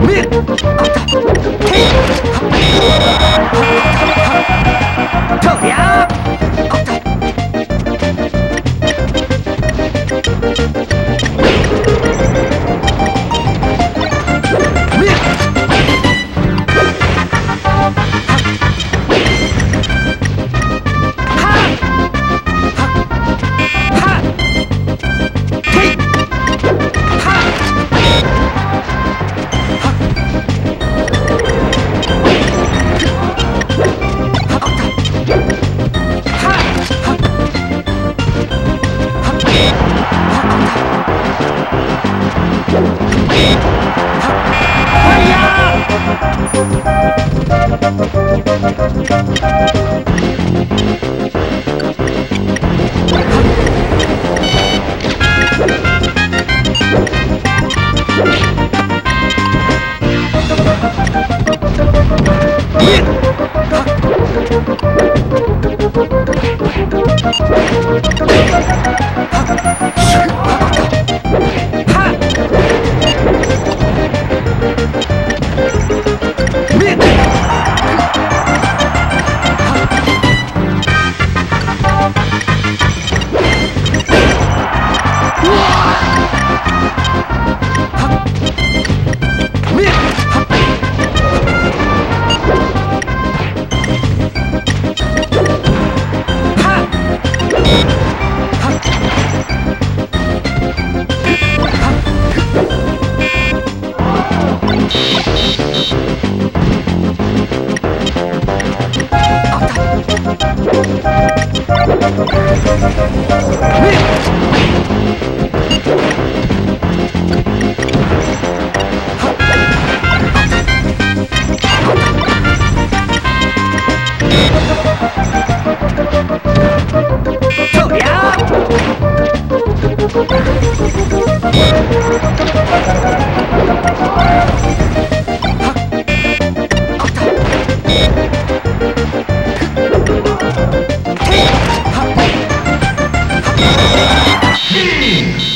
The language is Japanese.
미! Yeah. 臭娘！Sim.